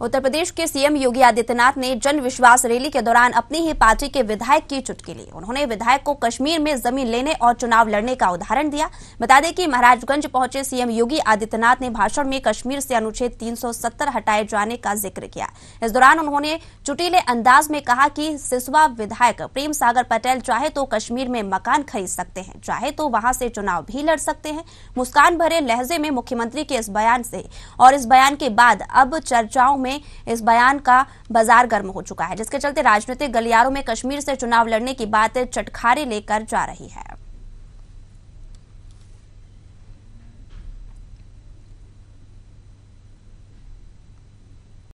उत्तर प्रदेश के सीएम योगी आदित्यनाथ ने जन विश्वास रैली के दौरान अपनी ही पार्टी के विधायक की चुटकी ली। उन्होंने विधायक को कश्मीर में ज़मीन लेने और चुनाव लड़ने का उदाहरण दिया। बता दें कि महाराजगंज पहुँचे सीएम योगी आदित्यनाथ ने भाषण में कश्मीर से अनुच्छेद 370 हटाए जाने का ज़िक्र किया। इस दौरान उन्होंने चुटीले अंदाज में कहा कि सिसवा विधायक प्रेम सागर पटेल चाहे तो कश्मीर में मकान खरीद सकते हैं, चाहे तो वहाँ से चुनाव भी लड़ सकते हैं। मुस्कान भरे लहजे में मुख्यमंत्री के इस बयान से और इस बयान के बाद अब चर्चाओं में में इस बयान का बाज़ार गर्म हो चुका है, जिसके चलते राजनीतिक गलियारों में कश्मीर से चुनाव लड़ने की बात चटखारे लेकर जा रही है।